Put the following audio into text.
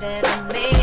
that I made.